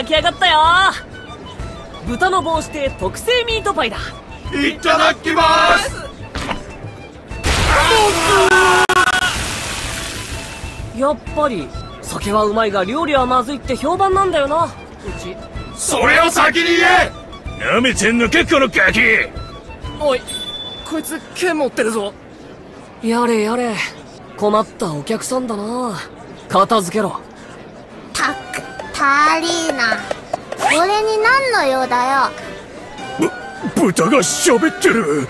焼き上がったよ。豚の帽子で特製ミートパイだ。いただきます。やっぱり酒はうまいが料理はまずいって評判なんだよな。うち。それを先に言え。舐めてんのかこのガキ。おいこいつ剣持ってるぞ。やれやれ。困ったお客さんだな。片付けろ。たくタリーナ。俺に何の用だよ？豚が喋ってる。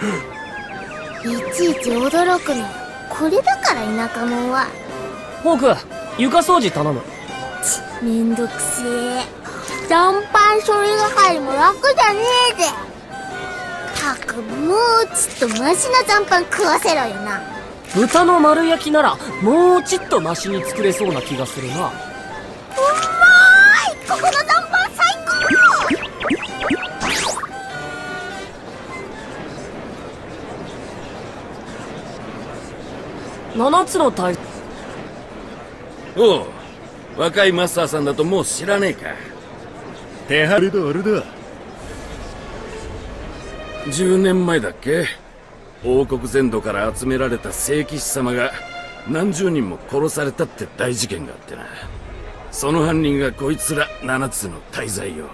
いちいち驚くの。これだから田舎もんは。ホーク床掃除頼む。ちめんどくせえ。ジャンパン処理係も楽じゃねえぜ。たくもうちょっとマシなジャンパン食わせろよな。豚の丸焼きならもうちっとマシに作れそうな気がするな7つの体おう若いマスターさんだともう知らねえか。手張りだあれだ。10年前だっけ？王国全土から集められた聖騎士様が何十人も殺されたって大事件があってな。その犯人がこいつら7つの大罪よ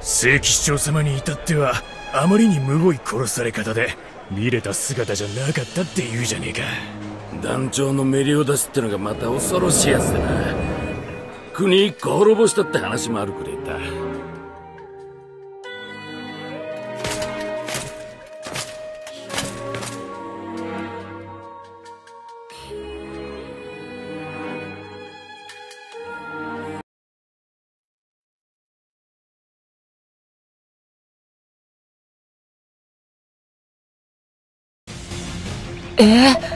聖騎士長様に至ってはあまりにむごい殺され方で見れた姿じゃなかったって言うじゃねえか団長のメリオダスってのがまた恐ろしいやつでな。国一個滅ぼしたって話もあるくれた。えお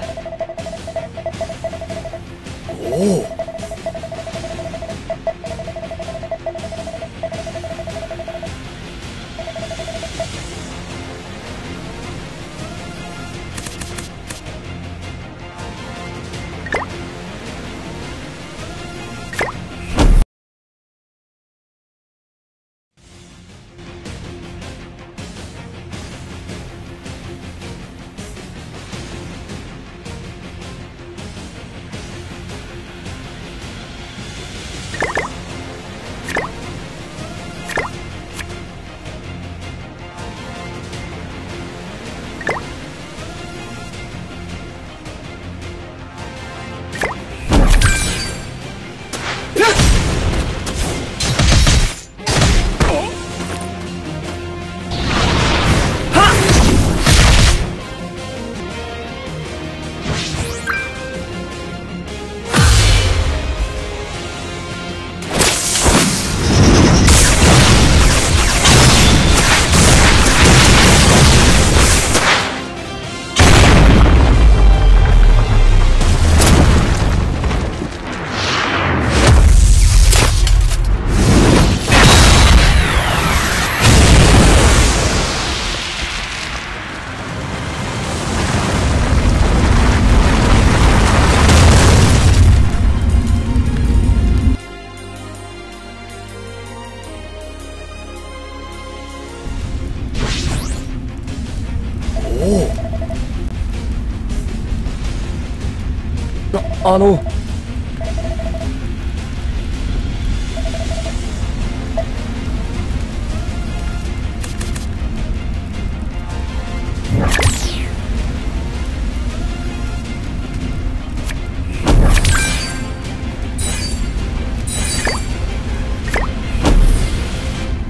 あの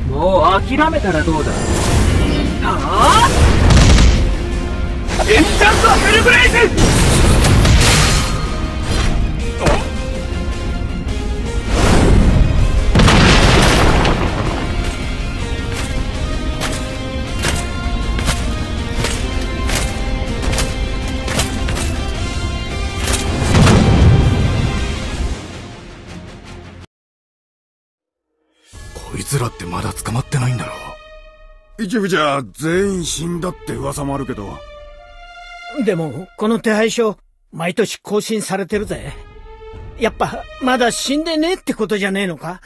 もう諦めたらどうだ？こいつらってまだ捕まってないんだろ一部じゃ全員死んだって噂もあるけど。でも、この手配書、毎年更新されてるぜ。やっぱ、まだ死んでねえってことじゃねえのか？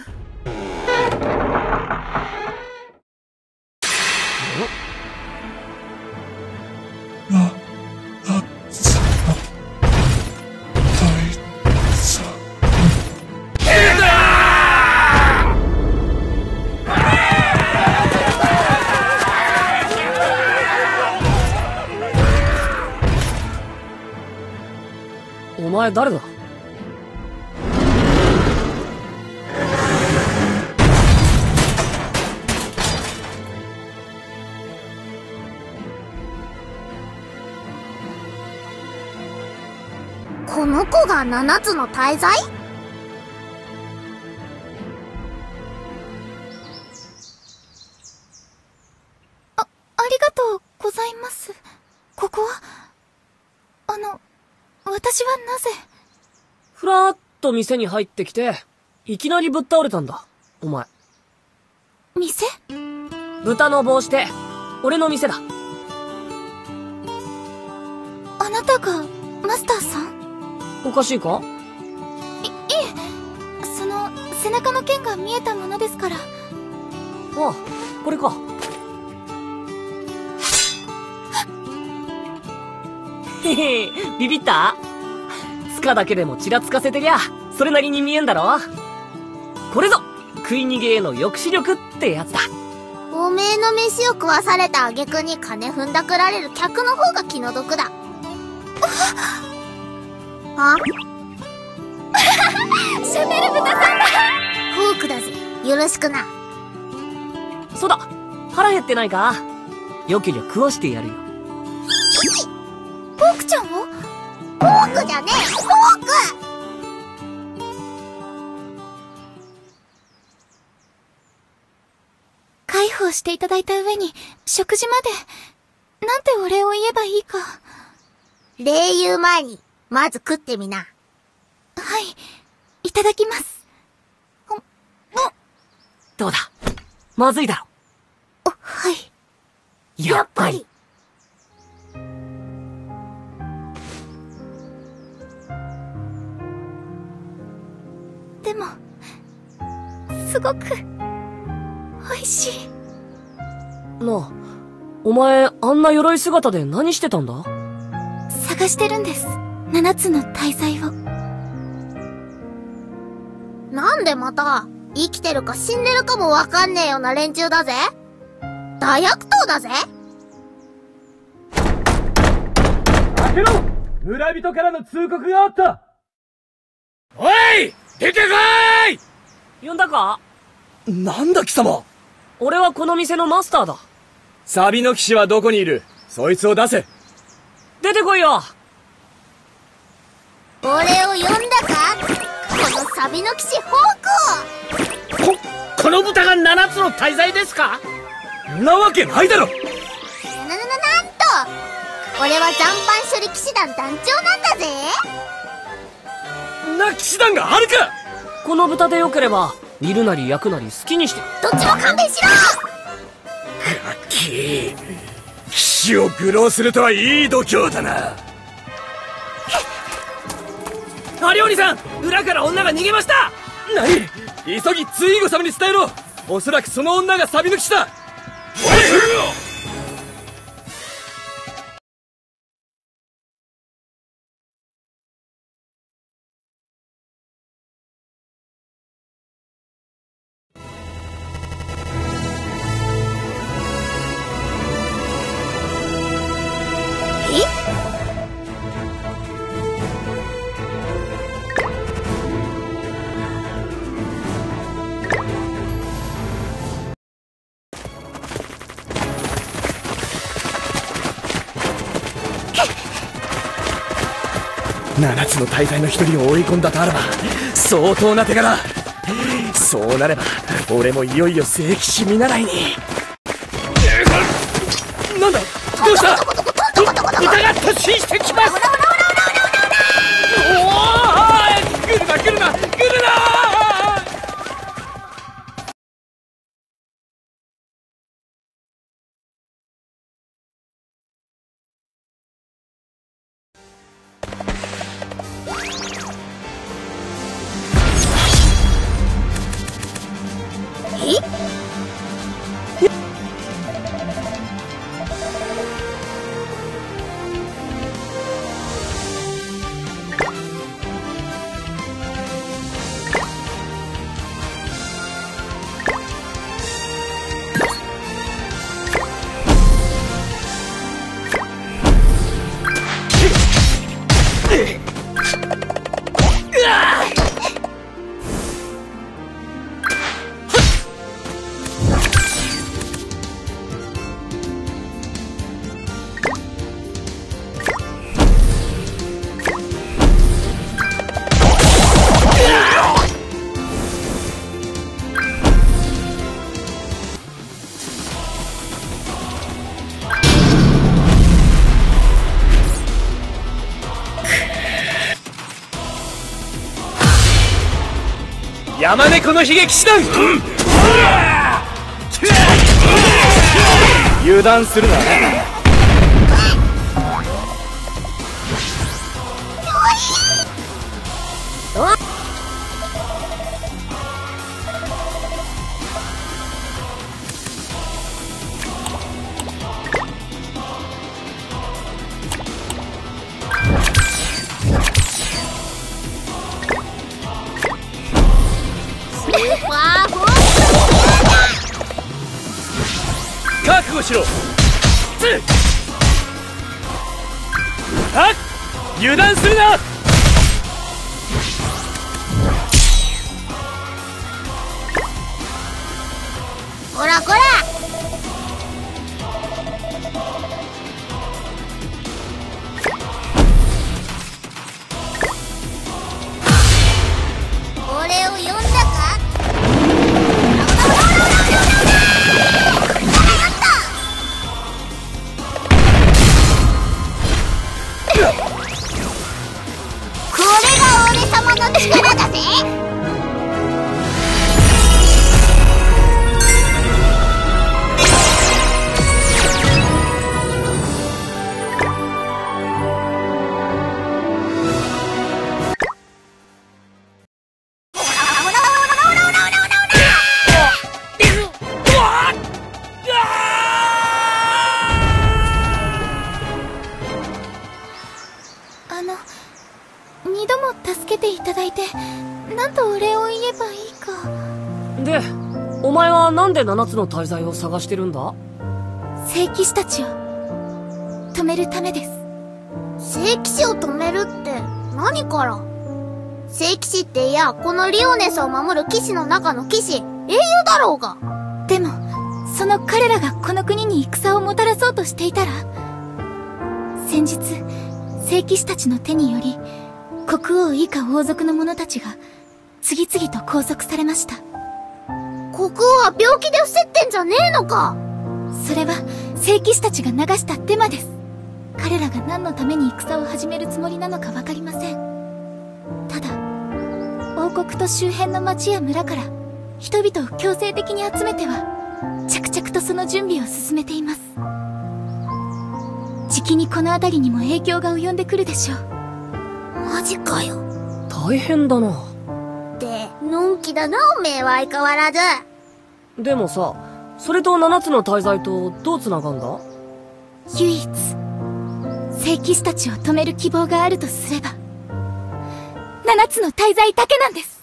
前誰だ？この子が七つの大罪？と店に入ってきて、いきなりぶっ倒れたんだ。お前。店？豚の帽子で、俺の店だ。あなたがマスターさん？おかしいか？その、背中の剣が見えたものですから。ああ、これか。へへ、ビビった？つかだけでもちらつかせてりゃ、それなりに見えんだろ？これぞ、食い逃げへの抑止力ってやつだ。おめえの飯を食わされた挙句に金踏んだくられる客の方が気の毒だ。あ？シャベル豚さんだフォークだぜ。よろしくな。そうだ、腹減ってないか？よけりゃ食わしてやるよ。フォークちゃんを？フォークじゃねえフォーク介抱していただいた上に、食事まで、なんてお礼を言えばいいか。礼言う前に、まず食ってみな。はい、いただきます。どうだ？まずいだお、はい。ろ。やっぱり。でも、すごく、美味しい。なあ、お前、あんな鎧姿で何してたんだ？探してるんです。七つの大罪を。なんでまた、生きてるか死んでるかもわかんねえような連中だぜ。大悪党だぜ。開けろ！村人からの通告があった。おい！出てこい！呼んだか？なんだ貴様！俺はこの店のマスターだ。サビの騎士はどこにいる？そいつを出せ。出てこいよ。俺を呼んだか？このサビの騎士ホークを。こ、この豚が七つの大罪ですか？なわけないだろ。な、な、な、なんと。俺は残飯処理騎士団団長なんだぜ。な騎士団があるか。この豚でよければ、煮るなり焼くなり好きにして。どっちも勘弁しろキ騎士を愚弄するとはいい度胸だな。アリオニさん裏から女が逃げました。何？急ぎツイーゴ様に伝えろ。おそらくその女がサビ抜きした。おいの大罪の一人を追い込んだとあらば相当な手柄そうなれば俺もいよいよ聖騎士見習いに。山猫の悲劇師団うん油断するな。しろ。はっ油断する。で、お前はなんで七つの大罪を探してるんだ？聖騎士たちを止めるためです。聖騎士を止めるって何から？聖騎士っていやこのリオネスを守る騎士の中の騎士英雄だろうが。でもその彼らがこの国に戦をもたらそうとしていたら先日聖騎士たちの手により国王以下王族の者たちが次々と拘束されました国王は病気で伏せってんじゃねえのか。それは聖騎士たちが流したデマです。彼らが何のために戦を始めるつもりなのかわかりません。ただ王国と周辺の町や村から人々を強制的に集めては着々とその準備を進めています。じきにこの辺りにも影響が及んでくるでしょう。マジかよ。大変だな。でのんきだなおめえは相変わらずでもさ、それと七つの大罪とどう繋がんだ？唯一聖騎士たちを止める希望があるとすれば七つの大罪だけなんです。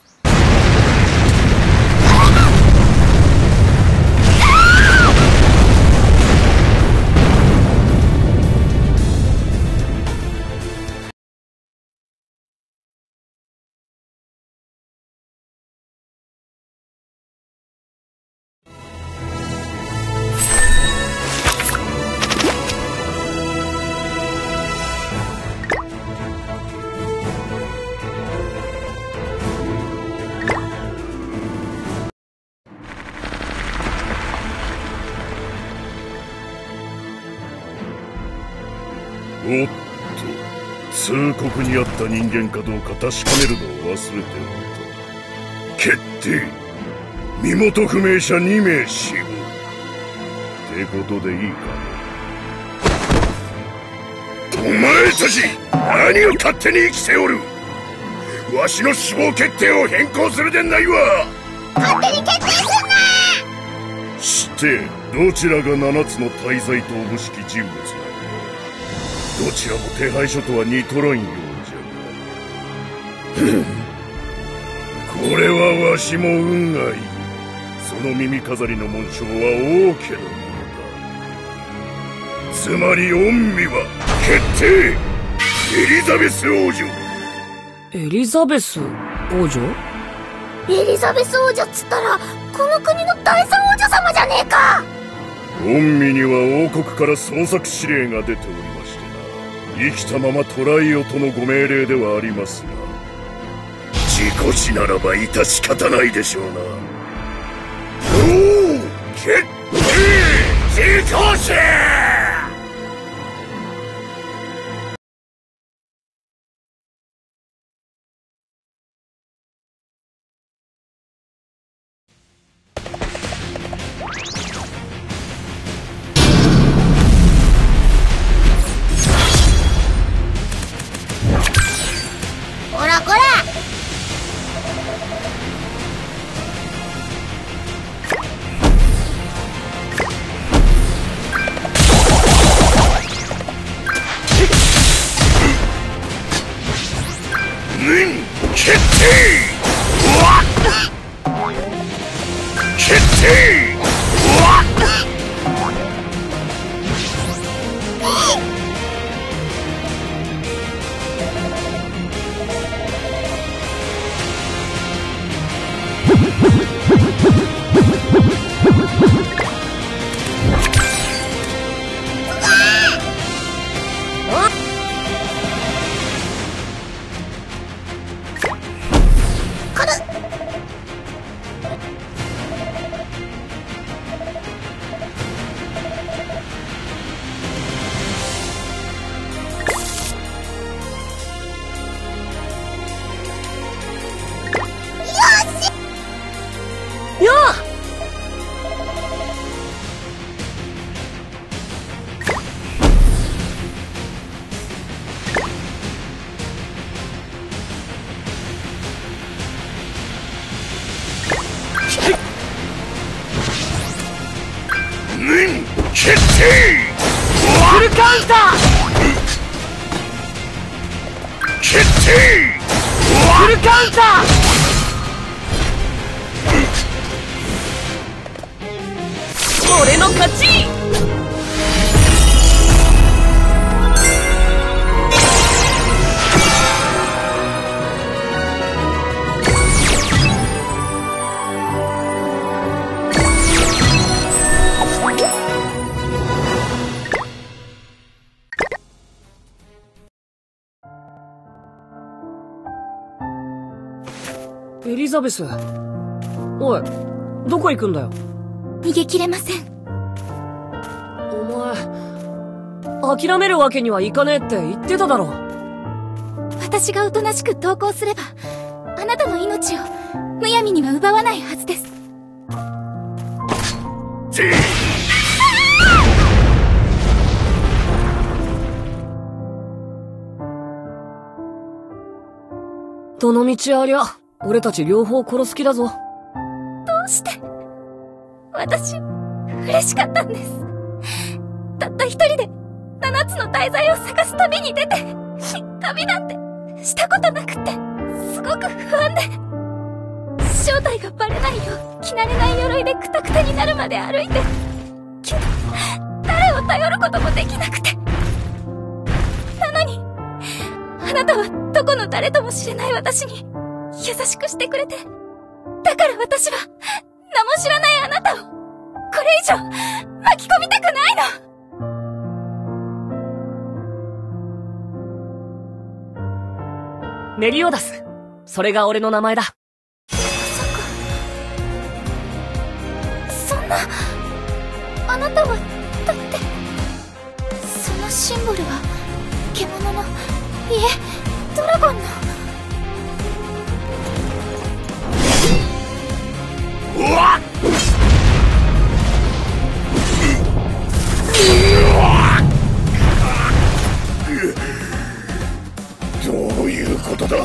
通告にあった人間かどうか確かめるのを忘れておった決定。身元不明者2名死亡ってことでいいかお前たち何を勝手に生きておる。わしの死亡決定を変更するでないわ勝手に決定すんな。してどちらが七つの大罪とおぼしき人物なのどちらも手配書とは似とらんようじゃ。がこれはわしも運がいい。その耳飾りの紋章は王家のものだ。つまり御身は決定。エリザベス王女。エリザベス王女？エリザベス王女っつったらこの国の第三王女様じゃねえか。御身には王国から捜索指令が出ており生きたまま捕らえよとのご命令ではありますが事故死ならば致し方ないでしょうな。おお決定！事故死！決ザベス。おい、どこ行くんだよ？逃げ切れません。お前、諦めるわけにはいかねえって言ってただろ。私がおとなしく投降すれば、あなたの命をむやみには奪わないはずです。どの道ありゃ、俺たち両方殺す気だぞ。どうして？私、嬉しかったんです。たった一人で、七つの大罪を探す旅に出て、旅なんて、したことなくって、すごく不安で。正体がバレないよう、着慣れない鎧でクタクタになるまで歩いて。けど、誰を頼ることもできなくて。なのに、あなたはどこの誰とも知れない私に、優しくしてくれて。だから私は、名も知らないあなたを、これ以上、巻き込みたくないのメリオダス。それが俺の名前だ。そんな、あなたは、だって、そのシンボルは、獣の、いえ、ドラゴンの、どういうことだ？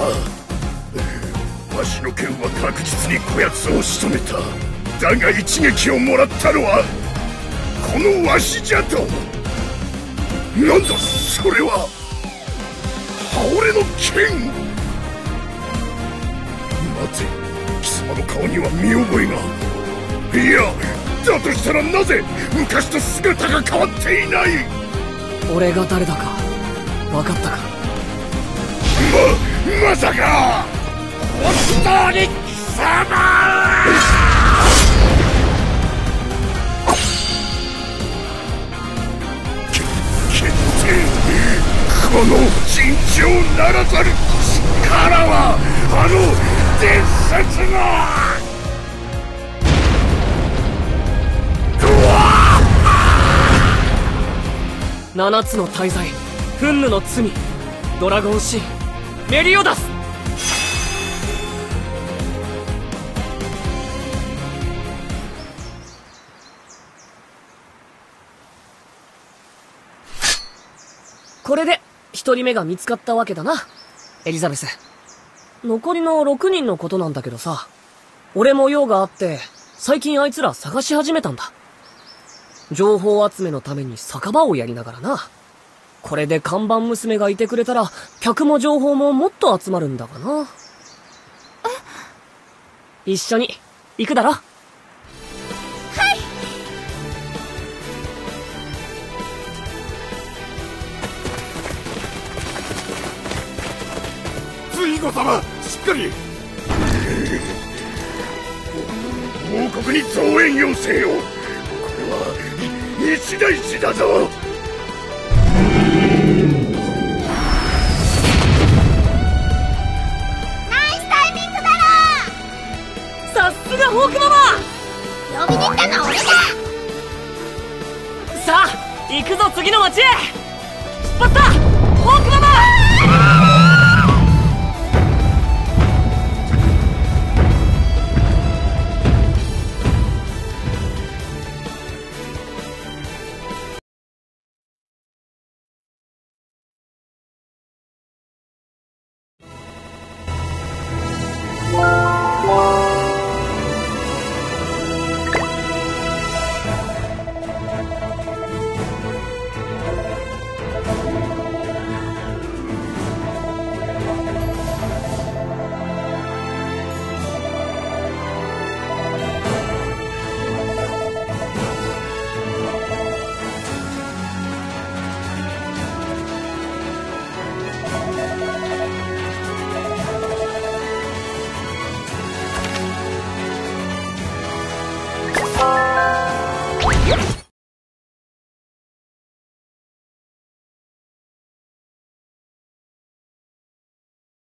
わしの剣は確実にこやつを仕留めた。だが一撃をもらったのはこのわしじゃと。なんだそれは。羽織の剣。待て。貴様の顔には見覚えが。いやだとしたらなぜ昔と姿が変わっていない？俺が誰だか、分かったか？ままさか本当に貴様け決定この尋常ならざる力はあの伝説の七つの大罪、フンヌの罪、ドラゴンシーン、メリオダスこれで、一人目が見つかったわけだな、エリザベス。残りの6人のことなんだけどさ、俺も用があって、最近あいつら探し始めたんだ。情報集めのために酒場をやりながらな。これで看板娘がいてくれたら、客も情報ももっと集まるんだがな。一緒に、行くだろ子様しっかり。王国に増援要請を。これは一大事だぞ。ナイスタイミングださすがホークママろ呼びに行ったのは俺だ。さあ、行くぞ次の街へ。出発だ